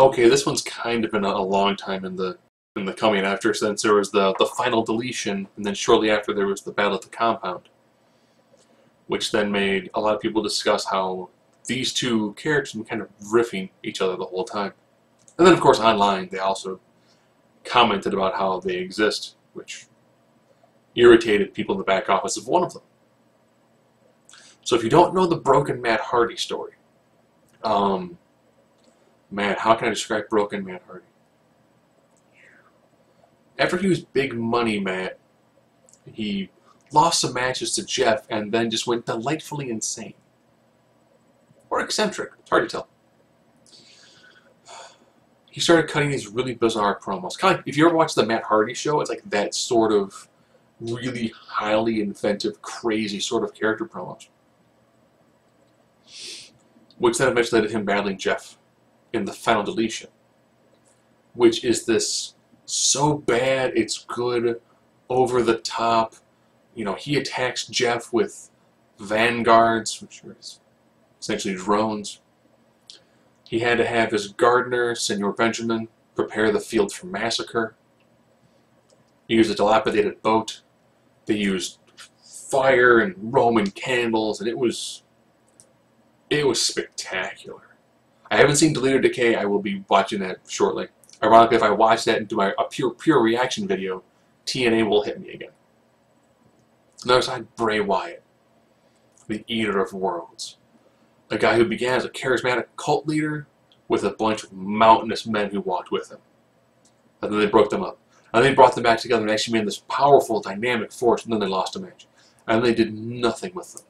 Okay, this one's kind of been a, long time in the in the coming after since there was the the final deletion, and then shortly after there was the Battle at the Compound, which then made a lot of people discuss how these two characters were kind of riffing each other the whole time. And then, of course, online they also commented about how they exist, which irritated people in the back office of one of them. So if you don't know the broken Matt Hardy story, um, man, how can I describe broken Matt Hardy? After he was big money Matt, he lost some matches to Jeff and then just went delightfully insane. Or eccentric, it's hard to tell. He started cutting these really bizarre promos. Kind of if you ever watch the Matt Hardy show, it's like that sort of really highly inventive, crazy sort of character promos. Which then eventually led to him battling Jeff in the final deletion. Which is this so bad it's good, over the top. You know, he attacks Jeff with vanguards, which are essentially drones. He had to have his gardener, Senor Benjamin, prepare the field for massacre. He used a dilapidated boat. They used fire and Roman candles, and it was it was spectacular. I haven't seen Delete or Decay. I will be watching that shortly. Ironically, if I watch that and do my a pure pure reaction video, TNA will hit me again. Another side, Bray Wyatt, the Eater of Worlds, a guy who began as a charismatic cult leader with a bunch of mountainous men who walked with him. And then they broke them up. And then they brought them back together and actually made this powerful, dynamic force, and then they lost a match. And they did nothing with them.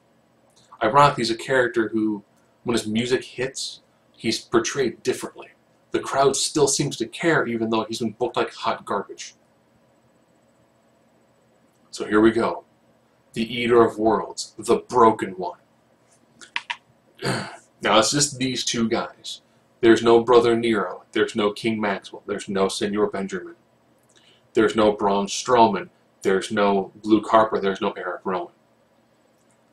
Ironically, he's a character who, when his music hits, he's portrayed differently. The crowd still seems to care, even though he's been booked like hot garbage. So here we go. The Eater of Worlds, the Broken One. Now it's just these two guys. There's no Brother Nero. There's no King Maxel. There's no Senor Benjamin. There's no Braun Strowman. There's no Luke Harper. There's no Eric Rowan.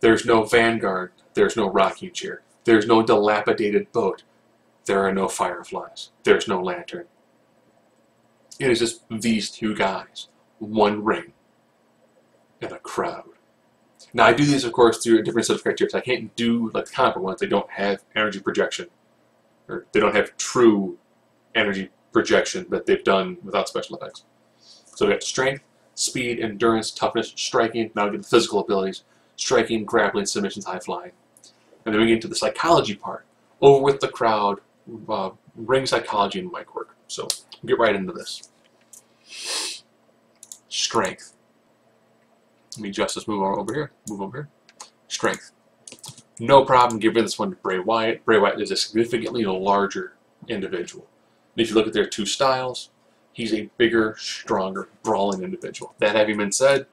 There's no Vanguard. There's no rocking chair. There's no dilapidated boat. There are no fireflies. There's no lantern. It is just these two guys, one ring, and a crowd. Now I do these, of course, through a different set of criteria. I can't do like the comic ones. They don't have energy projection, or they don't have true energy projection that they've done without special effects. So we got strength, speed, endurance, toughness, striking. Now we get the physical abilities: striking, grappling, submissions, high flying. And then we get into the psychology part. Over with the crowd, uh, ring psychology and mic work. So get right into this. Strength. Let me this move over here. Move over here. Strength. No problem giving this one to Bray Wyatt. Bray Wyatt is a significantly larger individual. And if you look at their two styles, he's a bigger, stronger, brawling individual. That having been said,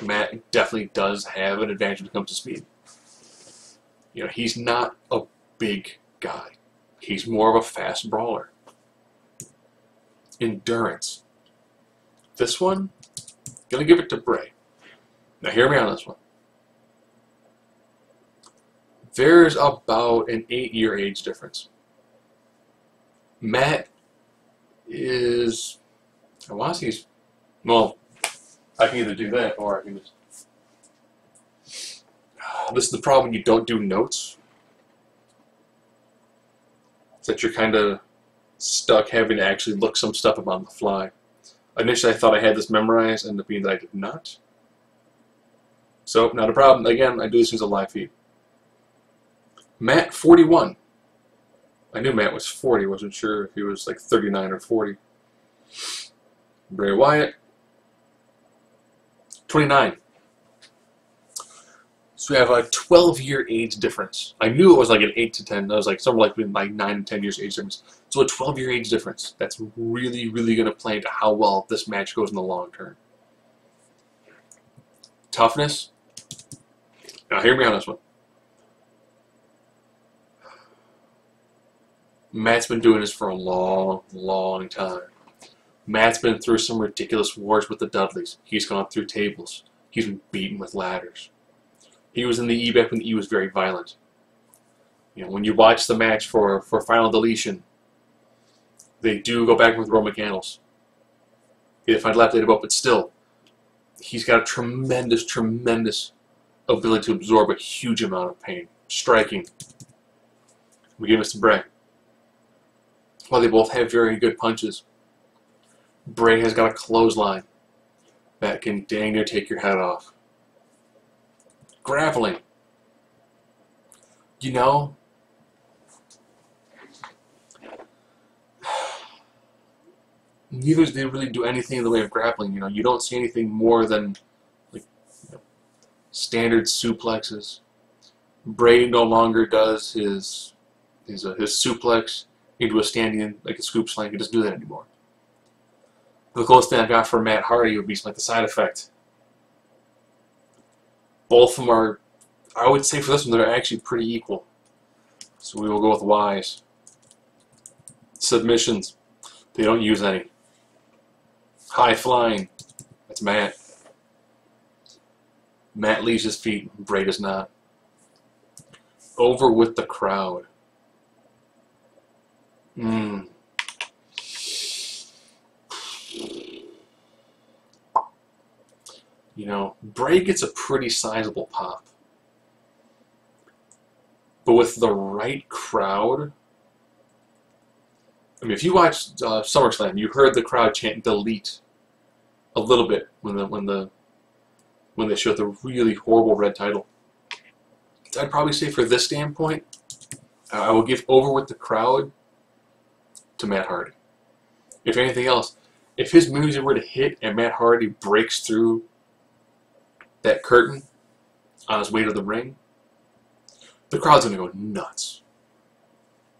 Matt definitely does have an advantage when it comes to speed. You know, he's not a big guy. He's more of a fast brawler. Endurance. This one, gonna give it to Bray. Now hear me on this one. There's about an eight-year age difference. Matt is, I want he's, well, I can either do that or I can just, this is the problem you don't do notes. That you're kind of stuck having to actually look some stuff up on the fly. Initially I thought I had this memorized, ended up being that I did not. So, not a problem. Again, I do this as a live feed. Matt, 41. I knew Matt was 40. Wasn't sure if he was like 39 or 40. Bray Wyatt, 29. So we have a 12 year age difference. I knew it was like an 8 to 10. I was like somewhere like like 9 to 10 years age difference. So a 12 year age difference. That's really, really going to play into how well this match goes in the long term. Toughness, now hear me on this one. Matt's been doing this for a long, long time. Matt's been through some ridiculous wars with the Dudleys. He's gone through tables. He's been beaten with ladders. He was in the E back when the E was very violent. You know, when you watch the match for, for Final Deletion, They do go back with Roman candles. If I'd left it up, but still, he's got a tremendous, tremendous ability to absorb a huge amount of pain. Striking. We give Mr. Bray. While they both have very good punches, Bray has got a clothesline that can dang near take your head off. Grappling. You know, neither they really do anything in the way of grappling. You know, you don't see anything more than like you know, standard suplexes. Bray no longer does his his uh, his suplex into a standing like a scoop slam. He doesn't do that anymore. The closest thing I got for Matt Hardy would be like the side effect. Both of them are, I would say for this one, they're actually pretty equal. So we will go with Wise. Submissions. They don't use any. High flying. That's Matt. Matt leaves his feet. Bray does not. Over with the crowd. Mmm. You know, Bray gets a pretty sizable pop. But with the right crowd, I mean, if you watched uh, SummerSlam, you heard the crowd chant "delete" a little bit when the when the when they showed the really horrible red title. I'd probably say for this standpoint, I will give over with the crowd to Matt Hardy. If anything else, if his music were to hit and Matt Hardy breaks through that curtain on his way to the ring, the crowd's gonna go nuts.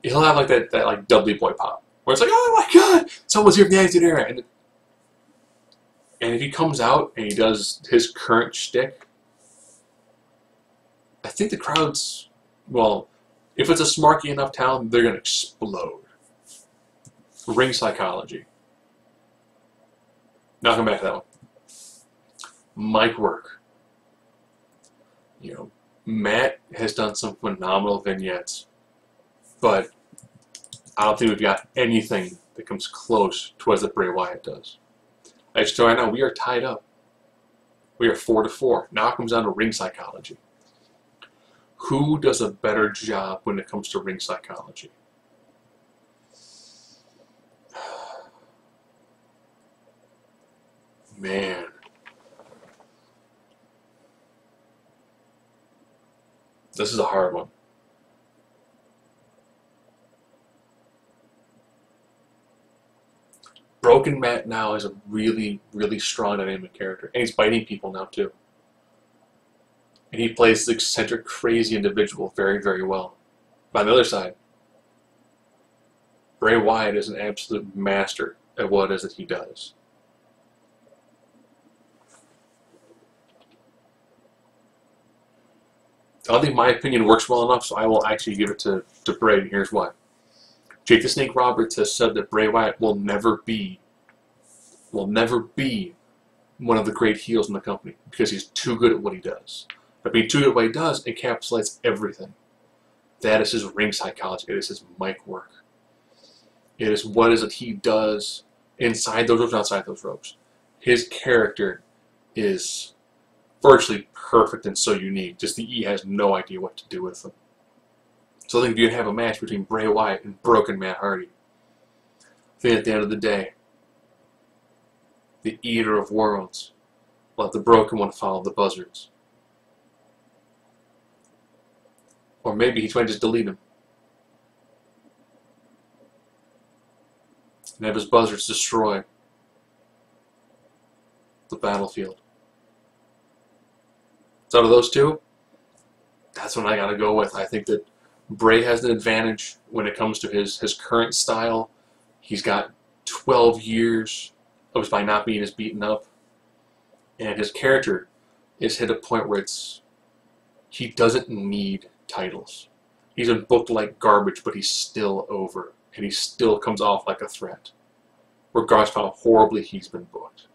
He'll have like that, that like Dudley Boy pop, where it's like, oh my god, someone's here from the Attitude Era, and and if he comes out and he does his current shtick, I think the crowd's, well, if it's a smarky enough town, they're to explode. Ring psychology. Now come back to that one. Mic work. You know, Matt has done some phenomenal vignettes, but I don't think we've got anything that comes close to what Bray Wyatt does. Actually, right now we are tied up. We are four to four. Now it comes down to ring psychology. Who does a better job when it comes to ring psychology? Man. This is a hard one. Broken Matt now is a really, really strong dynamic character. And he's biting people now, too. And he plays this eccentric, crazy individual very, very well. But on the other side, Bray Wyatt is an absolute master at what it is that he does. I think my opinion works well enough, so I will actually give it to, to Bray, and here's why. Jake the Snake Roberts has said that Bray Wyatt will never be will never be one of the great heels in the company because he's too good at what he does. But being too good at what he does encapsulates everything. That is his ring psychology. It is his mic work. It is what is it he does inside those ropes, outside those ropes. His character is virtually perfect and so unique. Just the E has no idea what to do with them. So I think if you'd have a match between Bray Wyatt and Broken Matt Hardy. I think at the end of the day, the Eater of Worlds, let the Broken One follow the Buzzards. Or maybe he's trying to just delete him. And have his buzzards destroy the battlefield. So out of those two, that's what I gotta go with. I think that Bray has an advantage when it comes to his, his current style. He's got 12 years of by not being as beaten up. And his character is hit a point where it's he doesn't need titles. He's been booked like garbage, but he's still over. And he still comes off like a threat. Regardless of how horribly he's been booked.